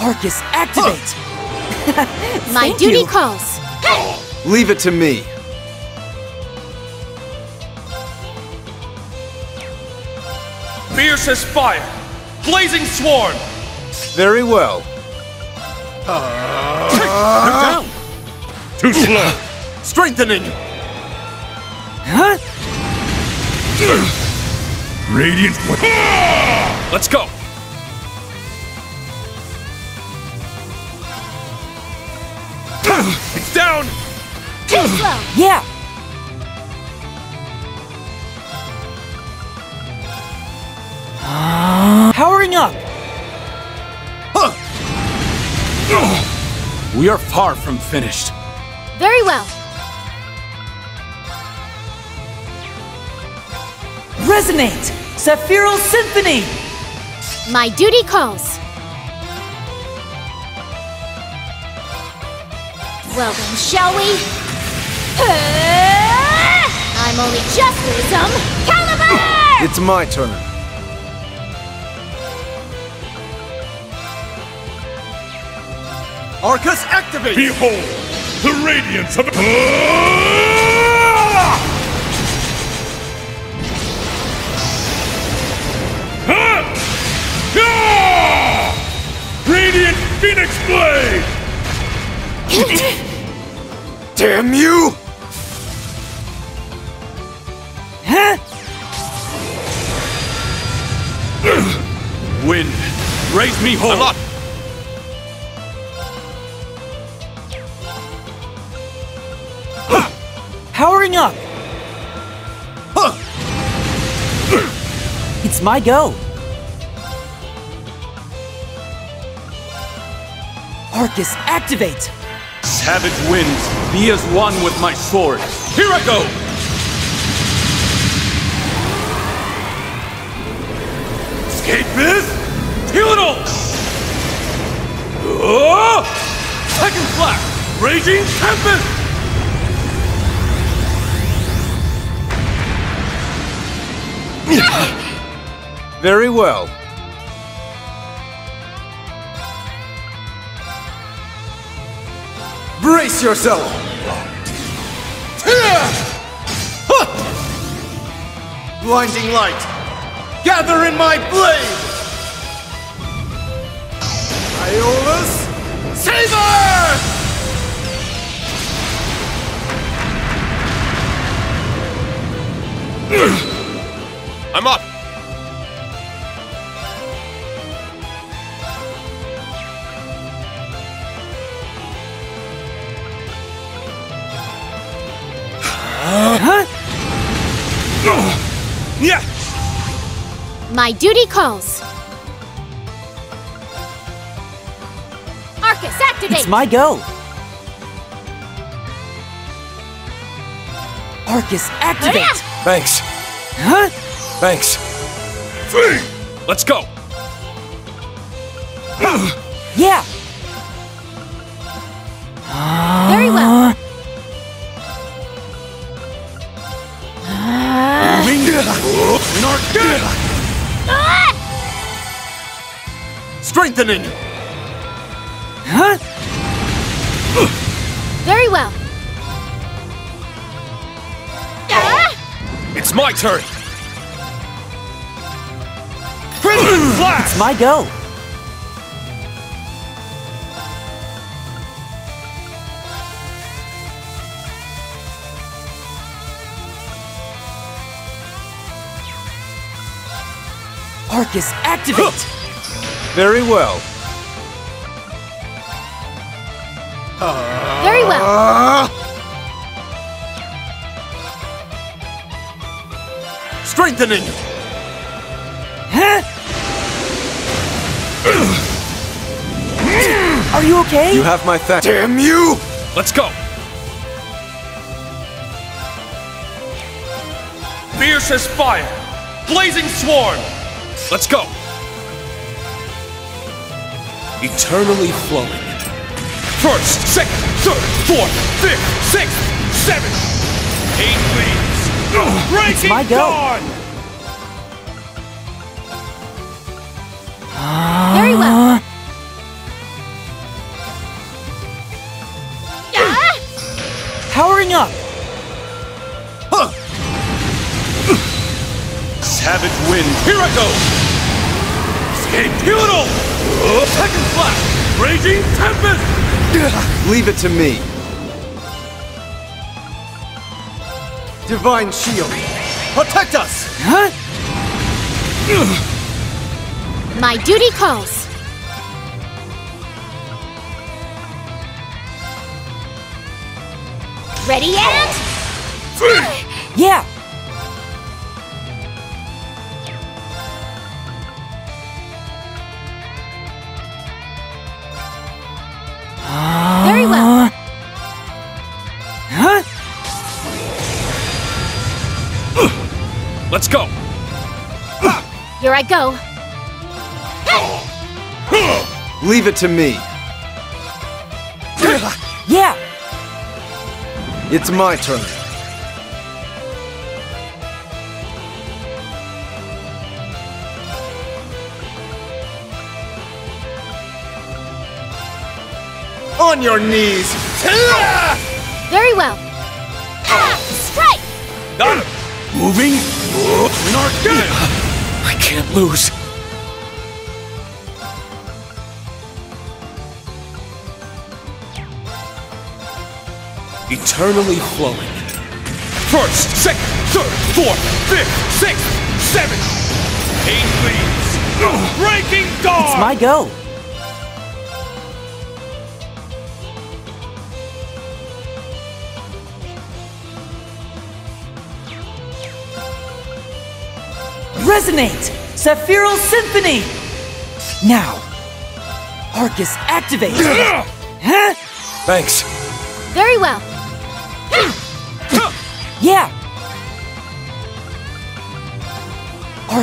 S5: Arcus, activate! [laughs]
S6: My
S5: Thank
S6: duty
S5: you.
S6: calls.
S8: Leave it to me.
S11: Fierce as fire! Blazing swarm!
S8: Very well.
S11: They're down!
S15: Too slow.
S4: Strengthening!
S5: Huh?
S15: Radiant.
S7: Let's go!
S11: It's down!
S6: Too slow.
S5: Yeah! Powering up!
S11: We are far from finished.
S6: Very well.
S5: Resonate! Sephiral Symphony!
S6: My duty calls. Well then, shall we? I'm only just through some caliber!
S8: It's my turn.
S4: Arcus, activate!
S15: Behold, the radiance of... Radiant Phoenix Blade! [laughs]
S8: Damn you!
S11: Huh? Win! Raise me whole!
S16: I'm up.
S5: It's my go! Arcus, activate!
S11: Savage winds, be as one with my sword. Here I go! Escapist! Teledol! Oh! Second flash! Raging Tempest!
S8: Very well.
S4: Brace yourself! Blinding light! Gather in my blade! Iola's Saber! [clears throat]
S16: I'm up. Huh?
S11: Yeah!
S6: My duty calls. Arcus, activate!
S5: It's my go! Arcus, activate!
S7: Thanks.
S5: Huh?
S7: Thanks. Let's go.
S5: Yeah!
S6: Very well.
S4: Strengthening!
S5: Huh?
S6: Very well.
S7: It's my turn.
S5: It's my go! Arcus, activate!
S8: Very well.
S6: Very well.
S4: Strengthening!
S5: Are you okay?
S8: You have my thanks.
S16: Damn you!
S7: Let's go.
S11: Fierce as fire! Blazing swarm!
S7: Let's go. Eternally flowing.
S11: First, second, third, fourth, fifth, sixth, seventh! Eight leaves! Breaking
S5: my go.
S11: dawn!
S6: Very well.
S5: Powering up!
S11: Savage wind, here I go! Escape Heliodol! Second flash! Raging Tempest!
S8: Leave it to me.
S4: Divine Shield! Protect us!
S5: Huh?
S6: My duty calls. Ready and
S5: Yeah!
S6: very well.
S5: Uh, huh?
S7: Let's go.
S6: Here I go.
S8: Leave it to me. [laughs]
S5: Yeah!
S8: It's my turn.
S4: On your knees!
S6: Very well. Ah, strike!
S11: Moving! Narcan!
S7: I can't lose. Eternally flowing.
S11: First, second, third, fourth, fifth, sixth, seventh! Eight leaves! Breaking dawn!
S5: It's my go. Resonate! Sephiro's Symphony! Now, Arcus activate! [clears throat] huh?
S7: Thanks.
S6: Very well.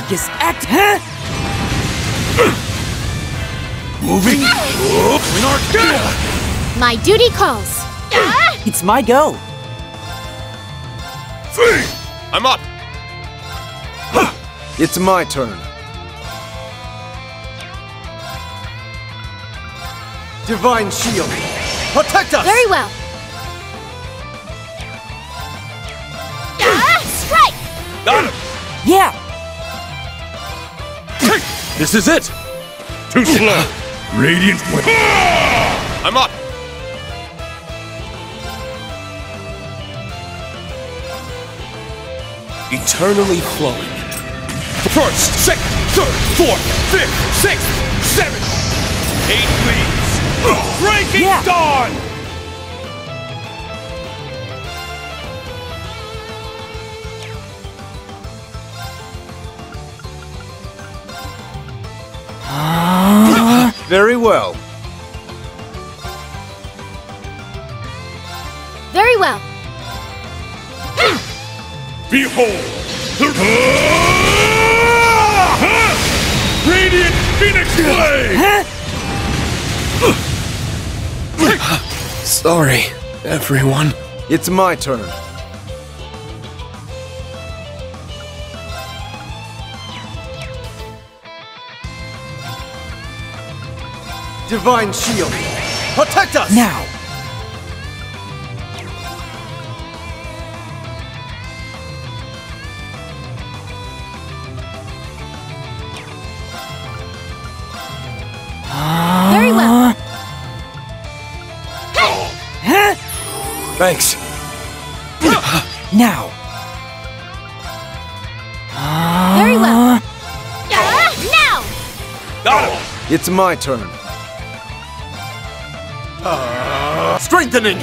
S5: Arcus act. Huh?
S11: Moving up in
S6: My duty calls.
S5: It's my go.
S16: I'm up.
S8: It's my turn.
S4: Divine Shield! Protect us!
S6: Very well. Ah, strike!
S16: Got
S15: This is it! Too slow! [laughs] Radiant win. Ah!
S16: I'm up.
S7: Eternally flowing.
S11: First, second, third, fourth, fifth, sixth, seventh. Eight leaves. Breaking
S5: Yeah.
S11: dawn!
S8: Well.
S6: Very well.
S15: Behold! The uh, Radiant Phoenix Blade!
S7: Sorry, everyone.
S8: It's my turn.
S4: Divine Shield! Protect us!
S5: Now!
S6: Very well.
S5: Huh?
S7: Thanks.
S5: Now!
S6: Very well. Ah, now!
S16: Got him.
S8: It's my turn.
S4: Strengthening!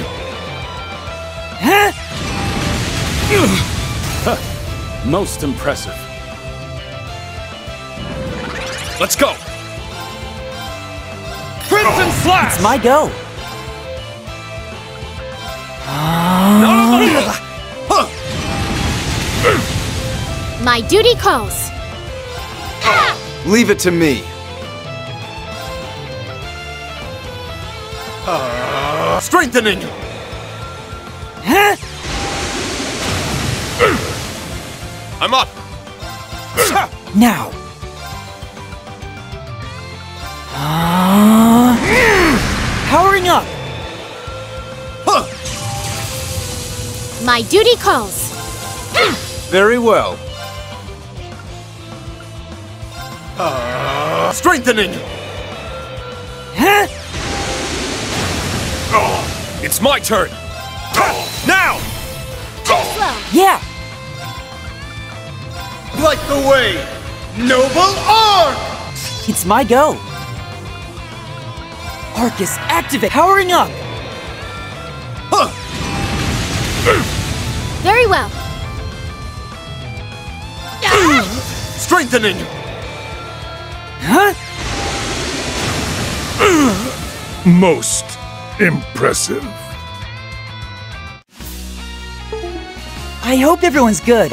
S5: Huh?
S11: Most impressive.
S16: Let's go.
S11: Crimson Slash!
S5: It's my go. Ah.
S6: My duty calls.
S8: Leave it to me.
S4: Strengthening!
S5: Huh?
S16: I'm up.
S5: Now! Uh, powering up!
S6: My duty calls.
S8: Very well.
S4: Strengthening!
S16: It's my turn.
S4: Now!
S6: Slow.
S5: Yeah!
S4: Light the way! Noble Arc!
S5: It's my go. Arcus activate! Powering up!
S6: Very well.
S4: Strengthening!
S5: Huh?
S15: Most impressive.
S5: I hope everyone's good.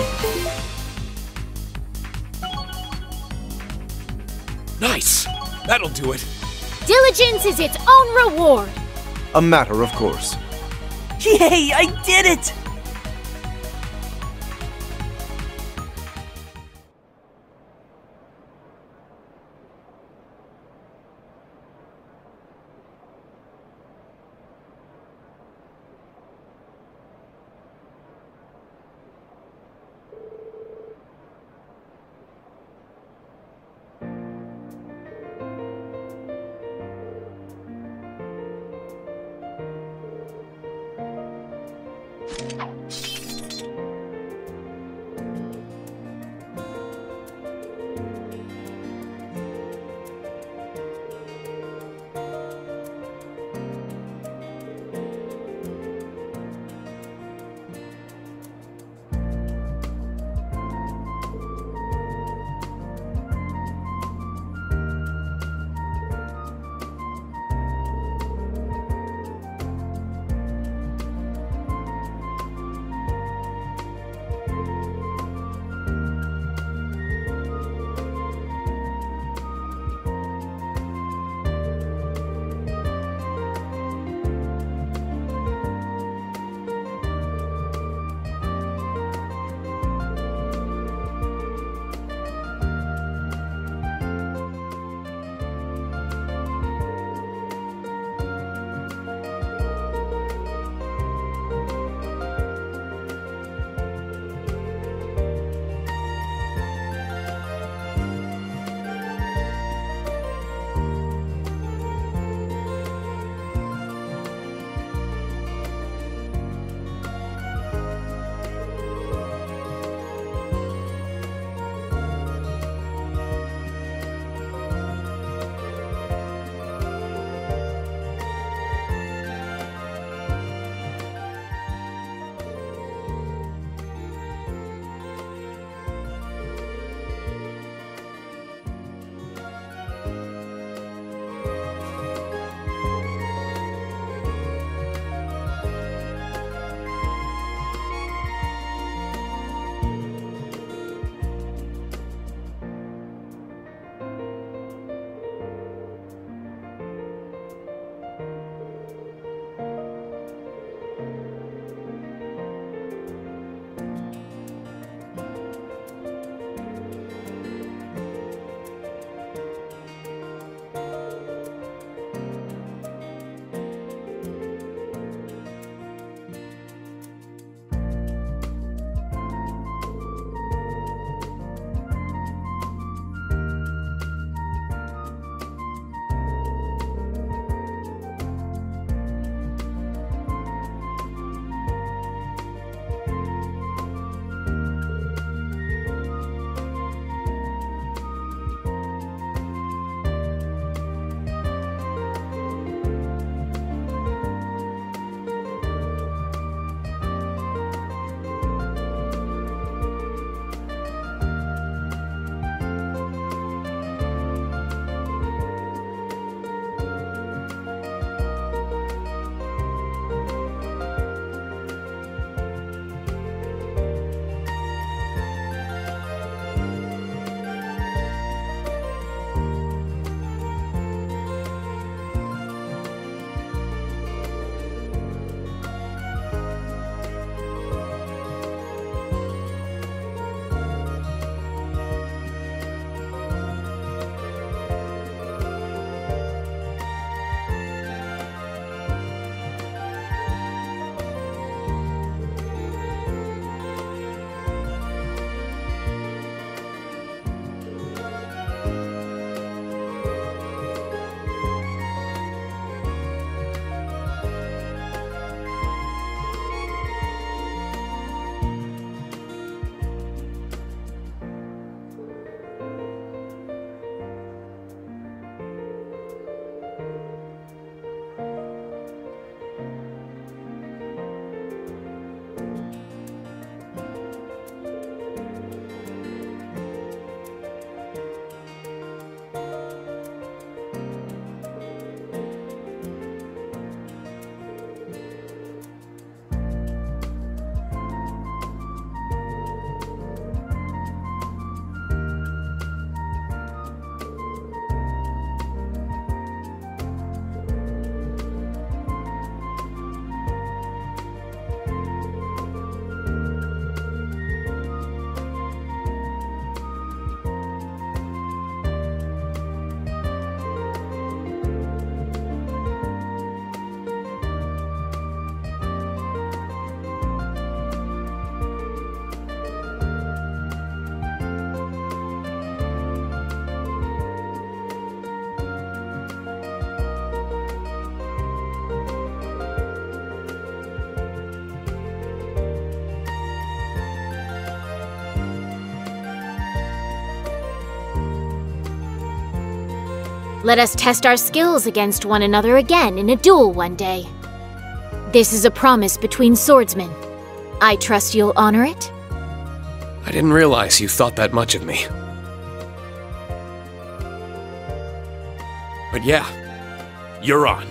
S7: Nice. That'll do it.
S6: Diligence is its own reward.
S8: A matter of course.
S5: Yay, I did it!
S6: Let us test our skills against one another again in a duel one day. This is a promise between swordsmen. I trust you'll honor it?
S8: I didn't realize you thought that much of me. But yeah,
S11: You're on.